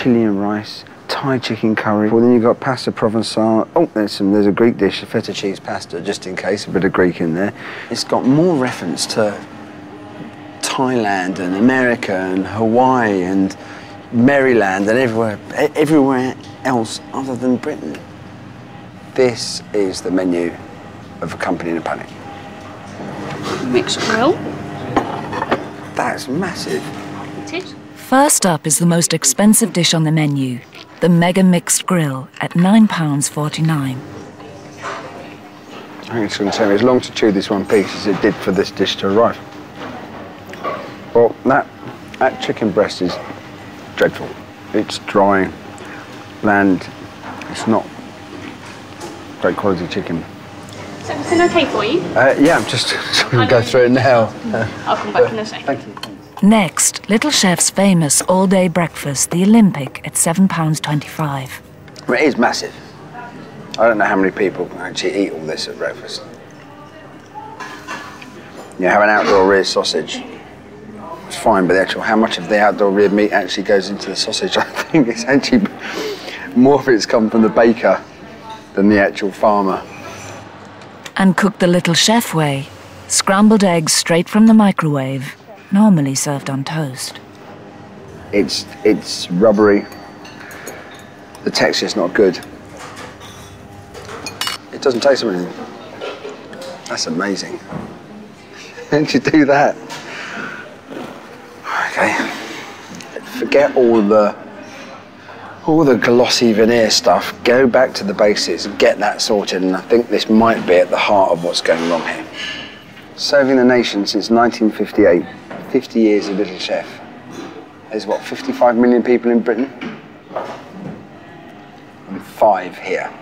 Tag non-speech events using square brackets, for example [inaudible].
chili and rice, Thai chicken curry. Well, then you've got pasta provençal. Oh, there's some. There's a Greek dish, a feta cheese pasta, just in case, a bit of Greek in there. It's got more reference to Thailand and America and Hawaii and Maryland and everywhere, everywhere else other than Britain. This is the menu of a company in a panic. Mixed grill. That's massive. It is. First up is the most expensive dish on the menu, the Mega Mixed Grill at £9.49. I think it's going to take me as long to chew this one piece as it did for this dish to arrive. Well, that, that chicken breast is dreadful. It's dry, bland. It's not great quality chicken. Is everything okay for you? Uh, yeah, I'm just [laughs] going to go through it now. I'll come back in a second. Thank you. Next, Little Chef's famous all day breakfast, the Olympic, at £7.25. It is massive. I don't know how many people can actually eat all this at breakfast. You have an outdoor rear sausage. It's fine, but the actual how much of the outdoor rear meat actually goes into the sausage, [laughs] I think it's actually more of it's come from the baker than the actual farmer. And cooked the Little Chef way, scrambled eggs straight from the microwave, normally served on toast. It's it's rubbery. The texture's not good. It doesn't taste of anything. That's amazing. [laughs] How did you do that? Okay. Forget all the all the glossy veneer stuff. Go back to the basics, get that sorted, and I think this might be at the heart of what's going wrong here. Serving the nation since 1958, 50 years of Little Chef. There's what, 55 million people in Britain? And five here.